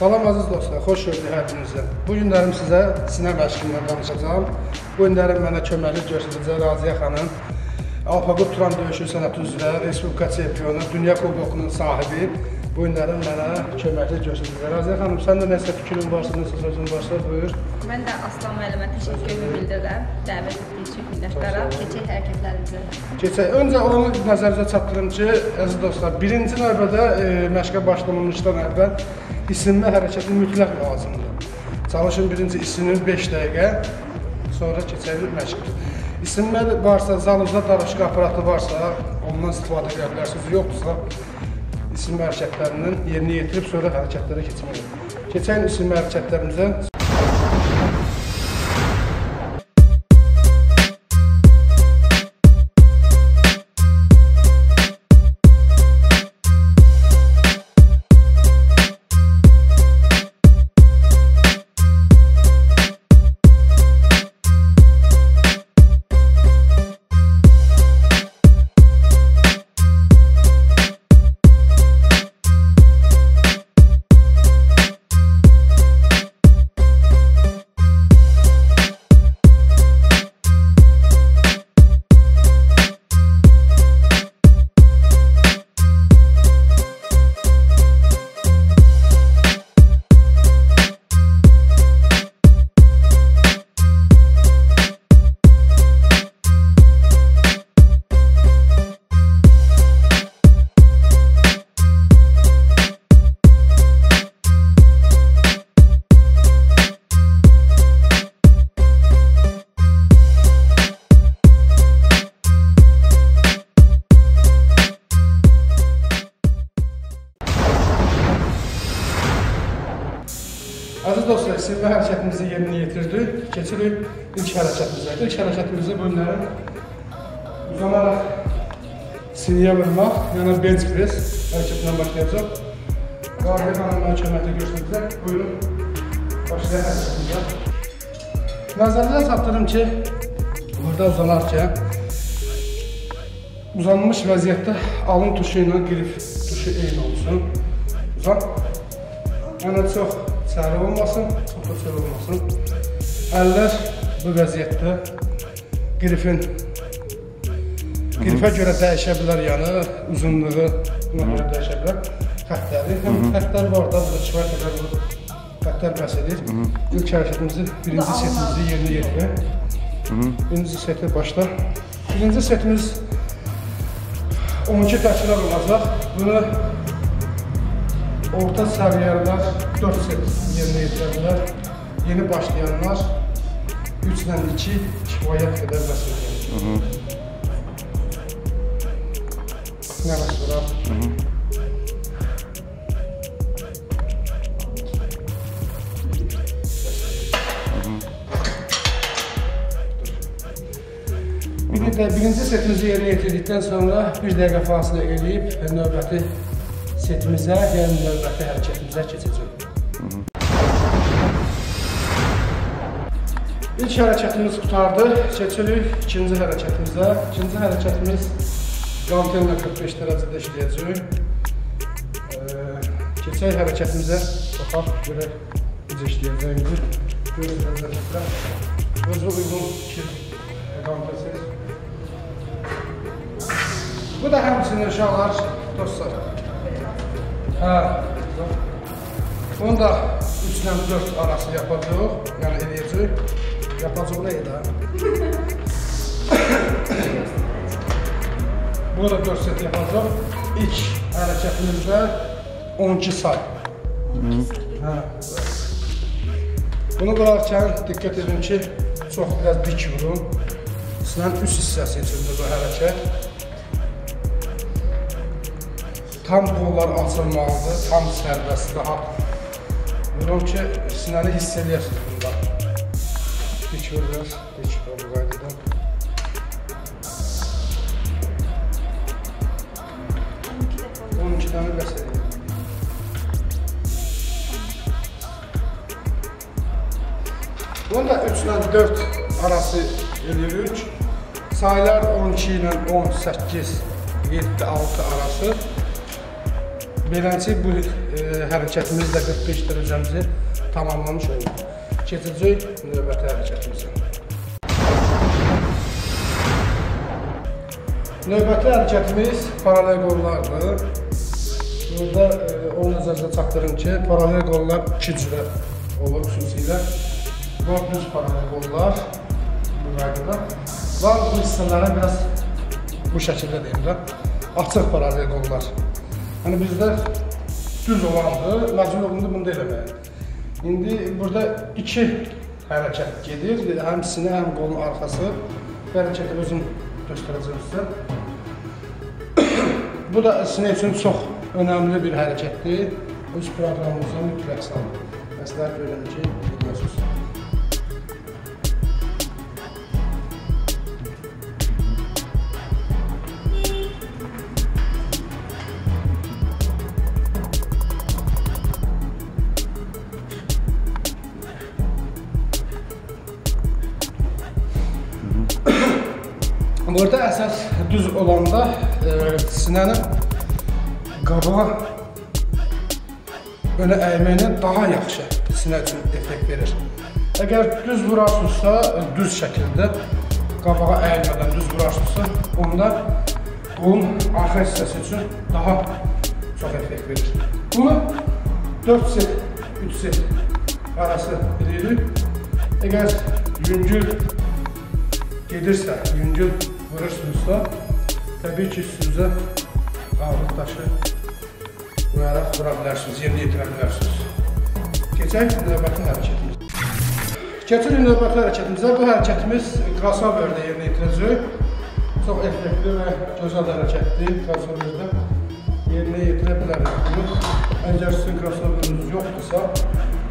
Salam əziz dostlar, xoş gördük hər birinizə. Bu günlərim sizə sinə məşqindən danışacağam. Bu günlərim mənə köməklik göstərəcək Raziyə xanım. Alpaqut Turan döyüşü sənəti üzrə Respublika çempionu, Dünya Kubokunun sahibi. Bu günlərim mənə köməklik göstərəcək. Raziyə xanım, sən də nəsə fikrin varsa, nəsə sözün varsa, buyur. Mən də Aslan müəllimə təşəkkürümü bildirirəm. Dəvət etdiyi üçün minnətdaram. Keçək hərəkətlərimizə. Keçək. Öncə onu nəzərinizə çatdırım ki, əziz dostlar, birinci növbədə e, məşqə başlamamışdan əvvəl isinmə hərəkəti mütləq lazımdır. Çalışın birinci isinin 5 dəqiqə, sonra keçərik məşqə. İsinmə varsa, zalınızda daraşıq aparatı varsa, ondan istifadə edə bilərsiniz. Yoxdursa, isinmə hərəkətlərindən yerinə yetirib sonra hərəkətlərə keçməlidir. Keçən isinmə hərəkətlərimizə yerinə yetirdik. Keçirik ilk hərəkətimizə. İlk hərəkətimizdə günləri uzanaraq siniyə vurmaq, yəni bench press hərəkətindən başlayacaq. Qardiyə xanım mənə köməklə göstərəcək. Buyurun, başlayaq hərəkətimizə. Nəzərinizə çatdırım ki, burada uzanarkən uzanmış vəziyyətdə alın tuşu ilə qrif tuşu eyni olsun. Uzan. Yəni çox səri olmasın, çox da çöl olmasın. Əllər bu vəziyyətdə qrifin qrifə görə dəyişə bilər, yəni uzunluğu buna görə dəyişə bilər. Xəttləri, həm var da, burada kifayət qədər bu xəttlər bəs edir. İlk hərəkətimizi, birinci setimizi yerinə yetirək. Birinci seti başla. Birinci setimiz 12 təkrar olacaq. Bunu orta səviyyələr 4 set yerinə yetirə bilər. Yeni başlayanlar 3 ilə 2 kifayət qədər bəs edir. Nə məsələ? Bir də birinci setimizi yerinə yetirdikdən sonra bir dəqiqə fasilə eləyib növbəti setimizə, yəni növbəti hərəkətimizə keçəcək. İlk hərəkətimiz qutardı. Keçirik ikinci hərəkətimizə. İkinci hərəkətimiz qantenlə 45 dərəcədə işləyəcək. Keçək hərəkətimizə baxaq, görək necə işləyəcəyimizi. Görək hərəkətlər. Özü uyğun iki qantensiz. Bu da həmçinin uşaqlar, dostlar. Hə. Onu da 3 ilə 4 arası yapacaq, yəni eləyəcək. Yapacaq nə edə? Burada 4 set yapacaq. İlk hərəkətimizdə 12 say. Hə. Bunu qurarkən diqqət edin ki, çox biraz dik vurun. Sinənin üst hissəsi içində bu hərəkət. Tam qollar açılmalıdır, tam sərbəst, rahat. Vurum ki, sinəni hiss eləyəsiniz bunda. Vururuz, dik bu qaydada. On iki dənə bəs edir. Bunu da 3 ilə 4 arası eləyirik. Saylar 12 ilə 18, 7, 6 arası. Beləncə bu e, hərəkətimiz də 45 dərəcəmizi tamamlamış olduq. Keçəcək növbəti hərəkətimizə. Növbəti hərəkətimiz paralel qollardır. Burada e, onu nəzərdə çatdırın ki, paralel qollar iki cürə olur xüsusilə. Var düz paralel qollar bu qaydada. Var bu hissələrə biraz bu şəkildə deyim də, açıq paralel qollar. Yəni bizdə düz olandır, məcbur olundu bunu da eləməyə. İndi burada iki hərəkət gedir, həm sinə, həm qolun arxası. Bu hərəkəti özüm göstərəcəm sizə. Bu da sinə üçün çox önəmli bir hərəkətdir. Öz proqramınıza mütləq salın. Məsləhət görürəm ki, bilmiyorsunuz. Əsas düz olanda e, sinənin qabağa önə əyməklə daha yaxşı sinə üçün effekt verir. Əgər düz vurarsınızsa, düz şəkildə qabağa əyilmədən düz vurarsınızsa, onda qolun arxa hissəsi üçün daha çox effekt verir. Bunu 4 set, 3 set arası bilirik. Əgər yüngül gedirsə, yüngül vurursunuzsa, təbii ki, üstünüzə ağırlıq daşı qoyaraq vura bilərsiniz, yerinə yetirə bilərsiniz. Keçək növbəti hərəkətimiz. Keçirik növbəti hərəkətimizə. Bu hərəkətimiz crossover-də yerinə yetirəcək. Çox effektli və gözəl hərəkətdir. Crossover-də yerinə yetirə bilərik bunu. Əgər sizin crossover-ınız yoxdursa,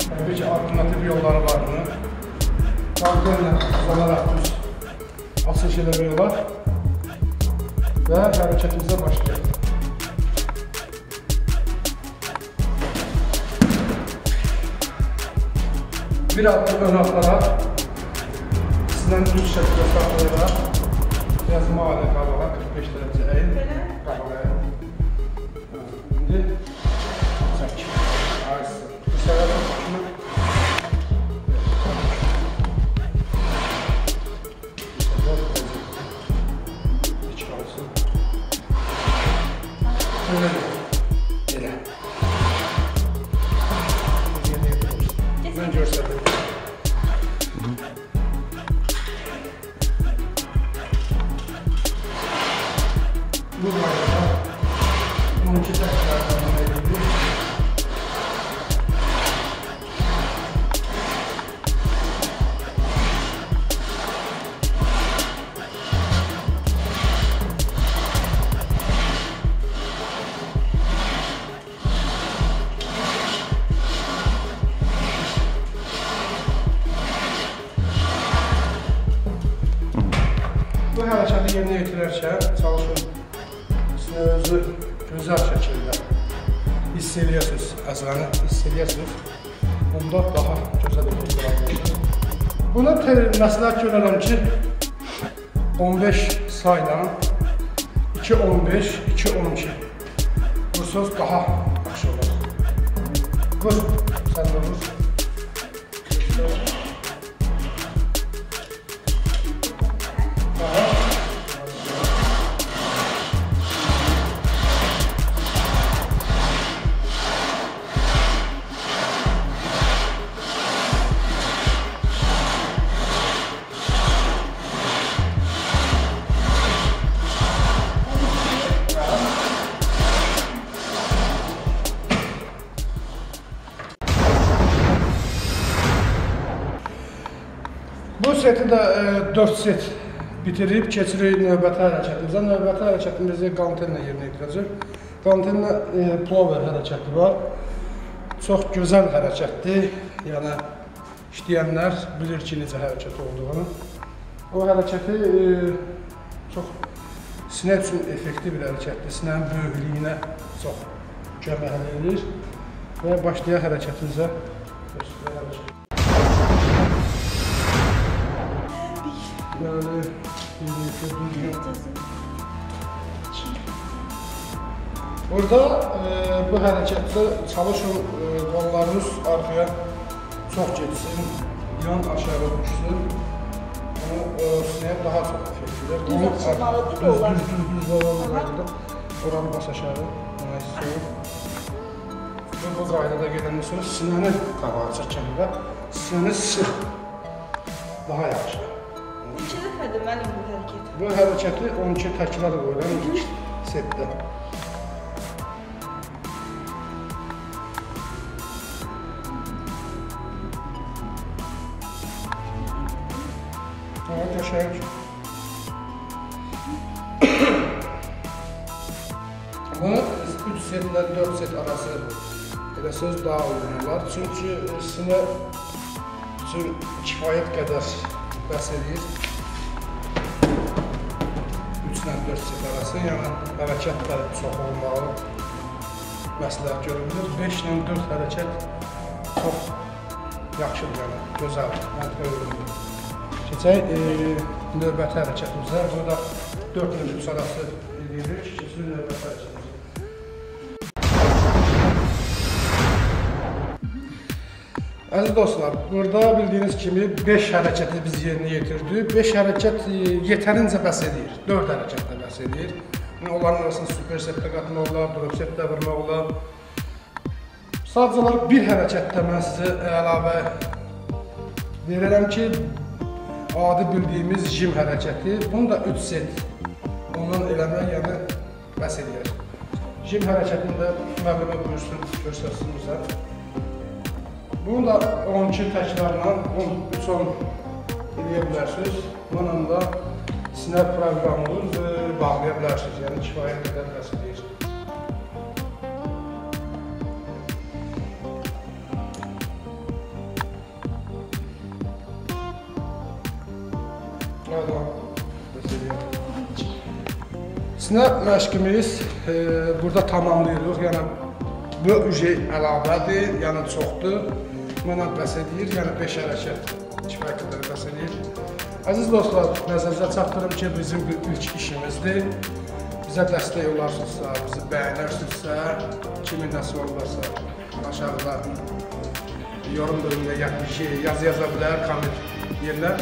təbii ki, alternativ yolları var bunun. Qalqanla uzanaraq düz açış eləmək olar və hərəkətimizə başlayaq. Bir addım ön ataraq, sizdən düz şəkildə saxlayaraq, biraz mahalə qabağa, 45 dərəcə əyin, yerinə yetirərkən çalışın sizin özü gözəl şəkildə hiss eləyəsiniz, əzəni hiss eləyəsiniz. Bunda daha gözəl effekt alacaqsınız. Buna məsləhət görərəm ki, 15 sayla 2-15, 2-12 vursanız daha yaxşı olar. Vur, sən də vur. Seti də e, 4 set bitirib keçirik növbəti hərəkətimizə. Növbəti hərəkətimizi qantenlə yerinə yetirəcək. Qantenlə e, plover hərəkəti var. Çox gözəl hərəkətdir. Yəni işləyənlər bilir ki, necə hərəkət olduğunu. O hərəkəti e, çox sinə üçün effektiv bir hərəkətdir. Sinənin böyüklüyünə çox kömək edir. Və başlayaq hərəkətimizə. Göstərək. Düzgün. Burada e, bu hərəkətdə çalışın e, qollarınız arxaya çox getsin, yan aşağı düşsün. Onu e, sinəyə daha çox effektivdir. Düz Onu- açılmalıdır, düz, qollar. Düz, düz, düz qollarını Oranı bas aşağı. Nice. Bu, bu qaydada gedəndən sonra sinəni qabağa çəkəndə sinəni sıx. Daha yaxşı. İki dəfədir mənim bu hərəkət. Bu hərəkəti 12 təkrar qoyuram ilk setdə. Ha, qəşəng. Bunu 3 setlə 4 set arası eləsəz daha uyğun olar. Çünki sinə üçün kifayət qədər bəs edir. 3 ilə 4 set arası, yəni hərəkət də çox olmalı məsləhət görülür. 5 ilə 4 hərəkət çox yaxşıdır, yəni gözəl, məntiqə uyğundur. Keçək e, növbəti hərəkətimizə. Burada 4 ilə 3 arası edirik. Keçirik növbəti hərəkətimizə. Əziz dostlar, burada bildiyiniz kimi 5 hərəkəti biz yerinə yetirdik. 5 hərəkət e, yetərincə bəs edir. 4 hərəkət də bəs edir. Yəni, onların arasında super setdə qatmaq olar, drop setdə vurmaq olar. Sadəcə olaraq bir hərəkətdə mən sizə əlavə verirəm ki, adi bildiyimiz jim hərəkəti. Bunu da 3 set ondan eləmək, yəni bəs edir. Jim hərəkətində müəllimə buyursun, göstərsin bizə. Bunu da 12 təkrarla 13-10 eləyə bilərsiniz. Bununla da sinə proqramınızı bağlaya bilərsiniz. Yəni kifayət qədər bəs edir. Hadi bəs edir. Sinə məşqimiz e, burada tamamlayırıq. Yəni bu üje əlavədir, yəni çoxdur. Mənə bəs edir, yəni 5 hərəkət kifayət qədər bəs edir. Əziz dostlar, nəzərinizə çatdırım ki, bizim bu ilk işimizdir. Bizə dəstək olarsınızsa, bizi bəyənərsinizsə, kimin nəsə olursa, aşağıda yorum bölümündə yaz, yaz yaza bilər, komment yerinə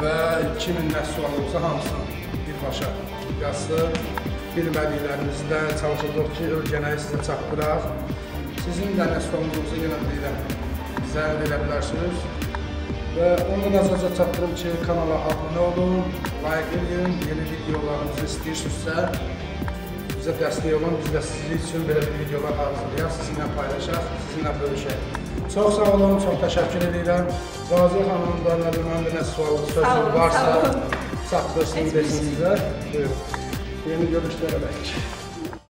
və kimin nə sual olsa hamısını birbaşa yazsın. Bilmədiklərinizdə çalışacaq ki, öyrənəyi sizə çatdıraq. Sizin də nə sualınız olsa yenə deyirəm, bizə verə bilərsiniz. Və onu da nəzərə çatdırım ki, kanala abunə olun, like edin, yeni videolarımızı istəyirsinizsə, bizə dəstək olun, biz də sizin üçün belə bir videolar hazırlayaq, sizinlə paylaşaq, sizinlə bölüşək. Çox sağ olun, çox təşəkkür edirəm. Razı xanım da nə bilim, məndə nə sual, Sağ sözü varsa çatdırsın Heç bir desin şey. sizə. Buyurun. Yeni görüşlərə bəlkə.